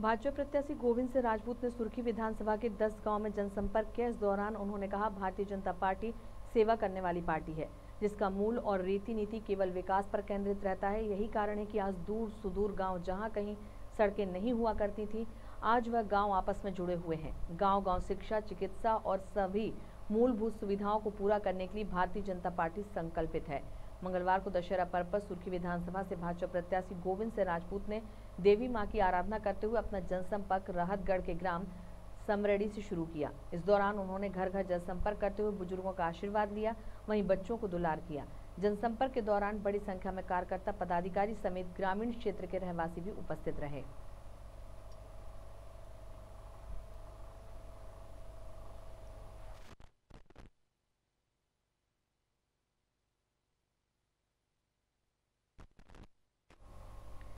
भाजपा प्रत्याशी गोविंद सिंह राजपूत ने सुर्खी विधानसभा के 10 गाँव में जनसंपर्क किया। इस दौरान उन्होंने कहा, भारतीय जनता पार्टी सेवा करने वाली पार्टी है, जिसका मूल और रीति नीति केवल विकास पर केंद्रित रहता है। यही कारण है कि आज दूर सुदूर गाँव जहाँ कहीं सड़कें नहीं हुआ करती थी, आज वह गाँव आपस में जुड़े हुए हैं। गाँव गाँव शिक्षा, चिकित्सा और सभी मूलभूत सुविधाओं को पूरा करने के लिए भारतीय जनता पार्टी संकल्पित है। मंगलवार को दशहरा पर्व पर सुर्खी विधानसभा से भाजपा प्रत्याशी गोविंद सिंह राजपूत ने देवी माँ की आराधना करते हुए अपना जनसंपर्क राहतगढ़ के ग्राम समरेडी से शुरू किया। इस दौरान उन्होंने घर घर जनसंपर्क करते हुए बुज़ुर्गों का आशीर्वाद लिया, वहीं बच्चों को दुलार किया। जनसंपर्क के दौरान बड़ी संख्या में कार्यकर्ता, पदाधिकारी समेत ग्रामीण क्षेत्र के रहवासी भी उपस्थित रहे।